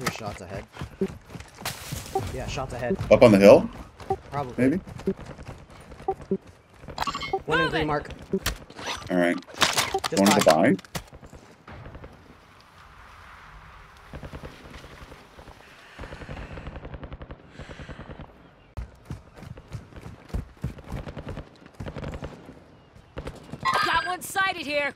Three shots ahead. Yeah, shots ahead. Up on the hill, Probably. maybe? One in Moving. green mark. All right. Just Going to the buy. Got one sighted here.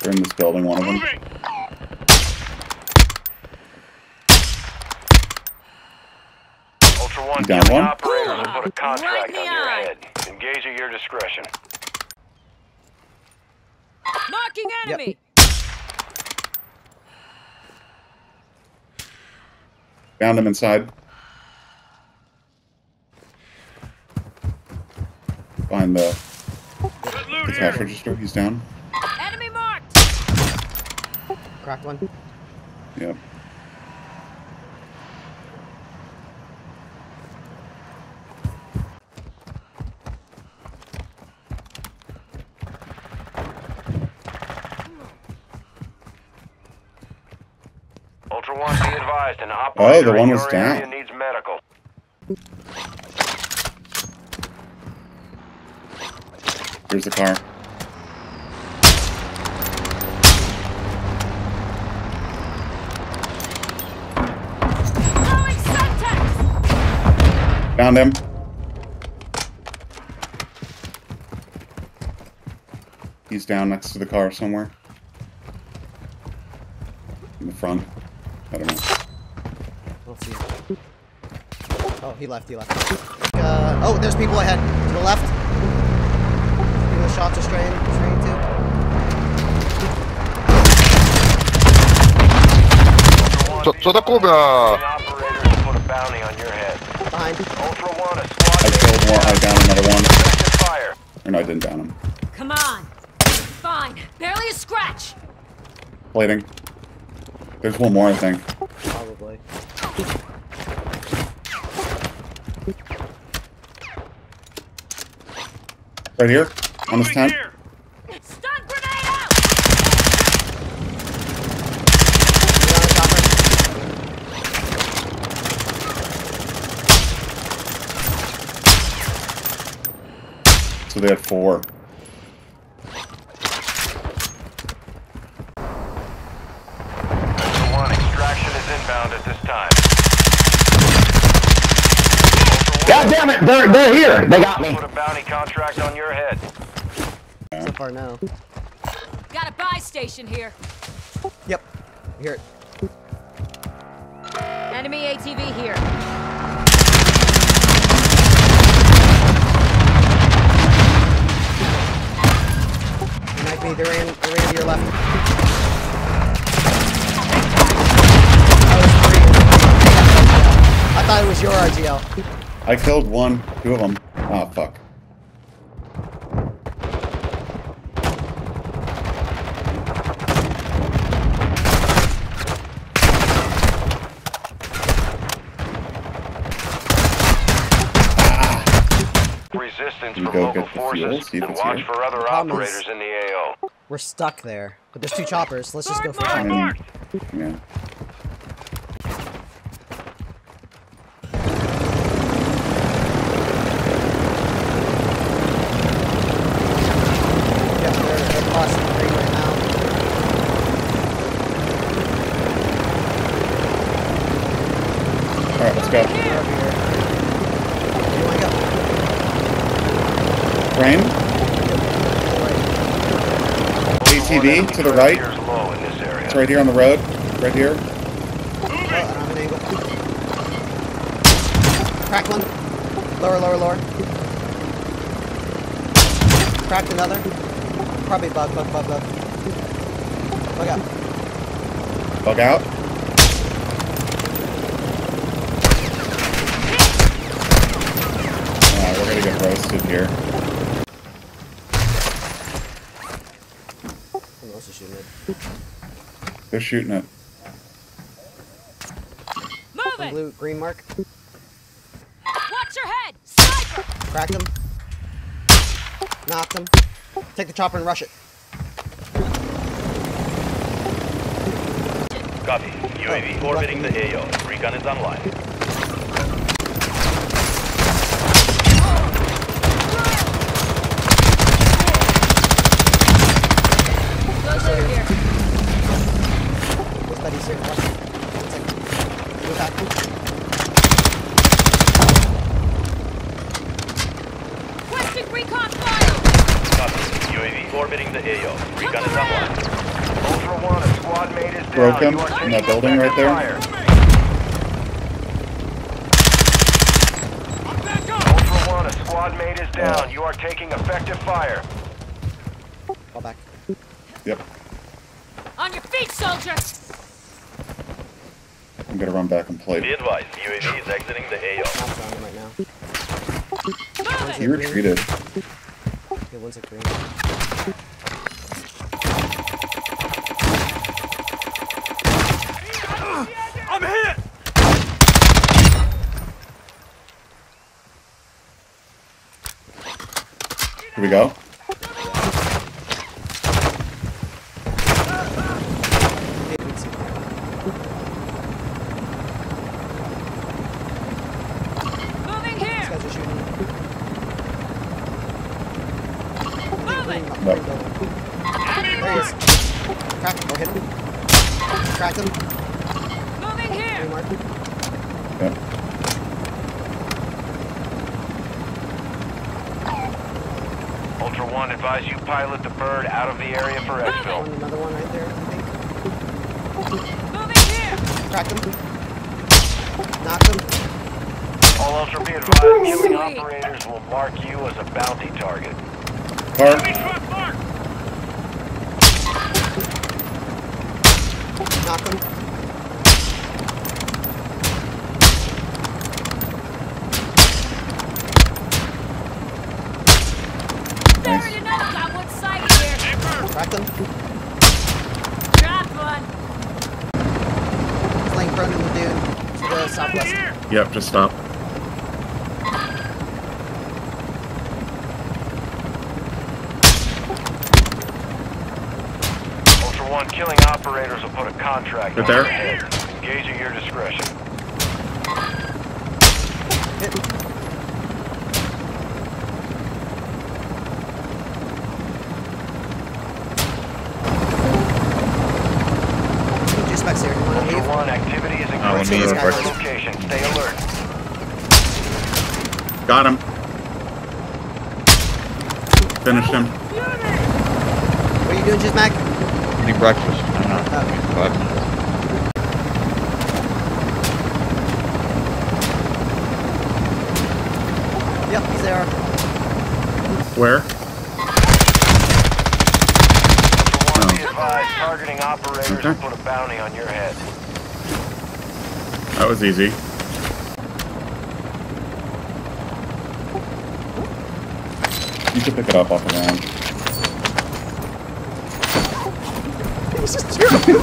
They're in this building, one of them. Ultra One, down one? operators will put a contract in on your head. Engage at your discretion. Marking enemy. Found him inside. Find the, the cash register. He's down. Enemy marked. Cracked one. Yep. Ultra One, be advised, an operator oh, the one your was area down. needs medical. Here's the car. Found him. He's down next to the car somewhere. In the front. I don't know. We'll see. Oh, he left, he left. Uh, oh, there's people ahead. To the left. The shots are straying, straight too. Co bounty on your head. Behind. Ultra One, a I squad killed one. I downed another one. Fire. Or no, I didn't down him. Come on. Fine. Barely a scratch. Plating. There's one more, I think. Probably. Right here. On this tent. Stun grenade out. You're on the chopper. So they had four. Ultra One, extraction is inbound at this time. God damn it, they're, they're here. They got me. Put a bounty contract on your head. So far, now. Got a buy station here. Yep. I hear it. Enemy ATV here. You might be. They ran. They ran to your left. That was three. I thought it was your RGL. I killed one. Two of them. Ah, fuck. Resistance You from local get the fuel, forces and watch here. for other operators in the AO. We're stuck there. But there's two choppers. Let's just go for it. yeah. Yeah, they're, they're crossing the green right now. All right, let's go. They're over here. Where do you want to go? Train. ATV to the right. Appears low in this area. It's right here on the road. Right here. I don't have an angle. Crack one. Lower, lower, lower. Cracked another. Probably bug, bug, bug, bug. Bug out. Bug out. Alright, we're gonna get roasted here. Who else is shooting it? They're shooting it. One Moving. blue, green mark. Watch your head. Sniper. Cracked him. Knocked him. Take the chopper and rush it. Copy. UAV orbiting the AO. Recon is online. This buddy's here. Watch. One second. Go back. Requesting recon fire. Copy. UAV orbiting the AO. Recon is online. Ultra One, a squad mate is down. Broke him You are in taking that building right effective there. fire. Ultra One, a squad mate is down. Oh. You are taking effective fire. Fall back. Yep. On your feet, soldier. I'm gonna run back and play. Be play. advised, UAV is exiting the AO. I'm found right now. He retreated. Yeah, one's a green. Here we go. Hey, we see. Moving These here. guys are shooting. Ultra One, advise you pilot the bird out of the area for. Another one right there, I. Knocked him. All Ultra be advised, killing operators will mark you as a bounty target. Car. Knocked him. Buried another. Got one sight here. Cracked him. Drop one. He's laying the dune to the southwest. Yep, just stop. Ultra One, killing operators will put a contract They're on there? Engage at your discretion. Hit him. Two here. You wanna One, activity is ah, I wanna increasing leave. at location. Stay alert. Got him. Finished him. What are you doing, Jizmak? Eating breakfast. I don't know. Oh. Five minutes. Yep, he's there. Where? Ultra One, be advised, targeting operators Okay. put a bounty on your head. That was easy. You should pick it up off the ground. He's just true.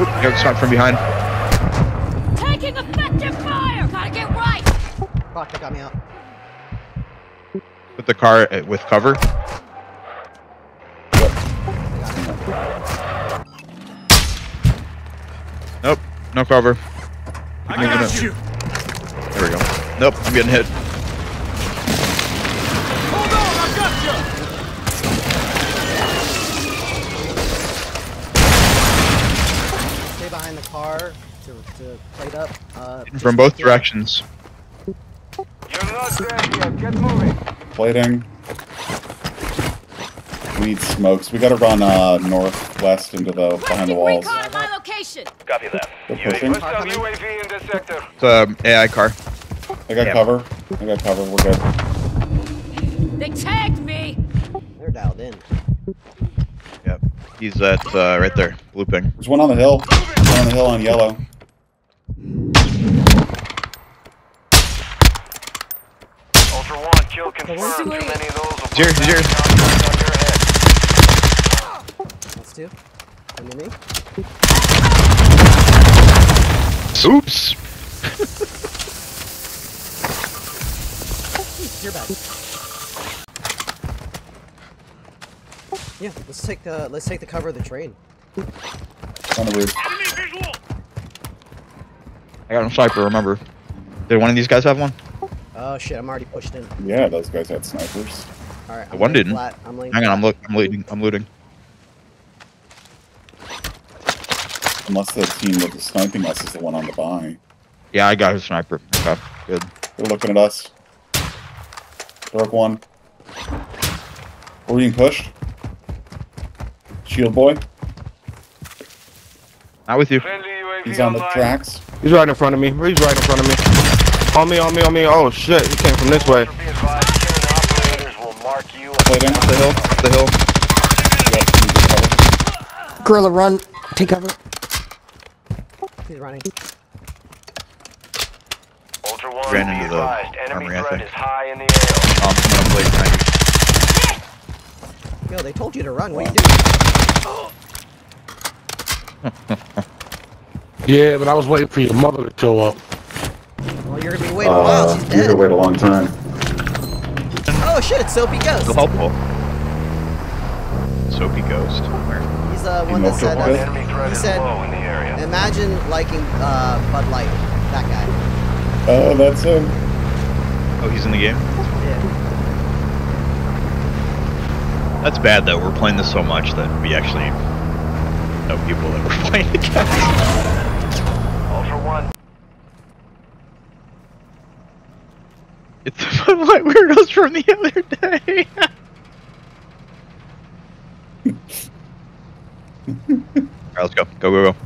Oop, got shot from behind. Taking effective fire. Gotta get right. Fuck, that got me out. Put the car uh, with cover. Nope, no cover. I got you. There we go. Nope, I'm getting hit. Hold on. I got you. Stay behind the car to, to plate up. Uh, From both directions. You're not dead yet. Get moving. Plating. We need smokes. We gotta run uh, northwest into the behind the walls. recon at my location. Copy that. They're UAV pushing. UAV in this sector. It's um, AI car. I got Yeah. cover. I got cover. We're good. They tagged me. They're dialed in. Yep. He's at uh, right there, looping. There's one on the hill. One on the hill on yellow. Ultra One, kill confirmed. Too many of those will put Here, a bounty here. contract on your Oops. You're bad. Yeah, let's take the let's take the cover of the train. On the roof. I got a sniper. Remember? Did one of these guys have one? Oh shit, I'm already pushed in. Yeah, those guys had snipers. All right, I'm One didn't. Flat. I'm laying Hang on. I'm look. I'm looting. I'm looting. Unless the team that was sniping us is the one on the buy. Yeah, I got a sniper. Okay, good. They're looking at us. Dark one. We're being pushed. Shield boy. Not with you. He's on the tracks. He's right in front of me. He's right in front of me. On me, on me, on me. Oh shit, he came from this way. Be advised, killing operators will mark you Played in. The hill. The hill. Got some good cover. Gorilla, run. Take cover. He's running. Ultra One, Ran into the advised, enemy armory, threat is high in the AO. Um, I'm gonna play 90. Yo, they told you to run. What are you doing? Yeah, but I was waiting for your mother to show up. Well, you're gonna be waiting a while. Uh, She's you dead. could wait a long time. Oh shit, it's Soapy Ghost. Still helpful. Soapy Ghost. Where? He's the one that said, Soapy Ghost? uh, Enemy threat He is said- low in the area. imagine liking uh, Bud Light. That guy. Oh, that's him. Oh, he's in the game. Yeah. That's bad though. We're playing this so much that we actually know people that we're playing against. All for One, It's the Bud Light weirdos from the other day. Alright, let's go. Go, go, go.